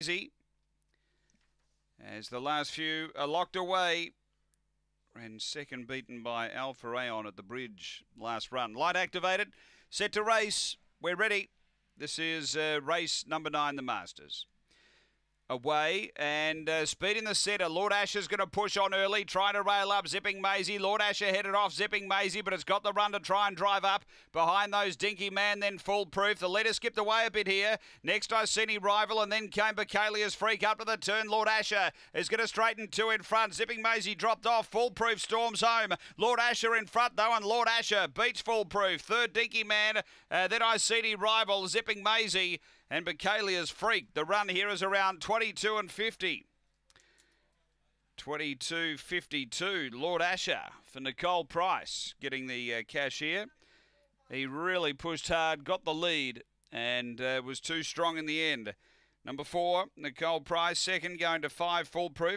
Easy. As the last few are locked away. And second beaten by Alpha Aeon at the bridge last run. Light activated. Set to race. We're ready. This is uh, race number nine, the Masters away and uh, speed in the centre. Lord Asher's going to push on early, trying to rail up Zipping Maisie. Lord Asher headed off Zipping Maisie, but it's got the run to try and drive up behind those Dinky Man, then foolproof. The leader skipped away a bit here. Next, Iceni Rival, and then came Bacalia's Freak up to the turn. Lord Asher is going to straighten two in front. Zipping Maisie dropped off. Foolproof storms home. Lord Asher in front though, and Lord Asher beats Foolproof. Third Dinky Man, uh, then Iceni Rival, Zipping Maisie and Bacalia's Freak. The run here is around 22 and 50. 22.52. Lord Asher for Nicole Price getting the uh, cash here. He really pushed hard, got the lead, and uh, was too strong in the end. Number four, Nicole Price, second, going to five, foolproof.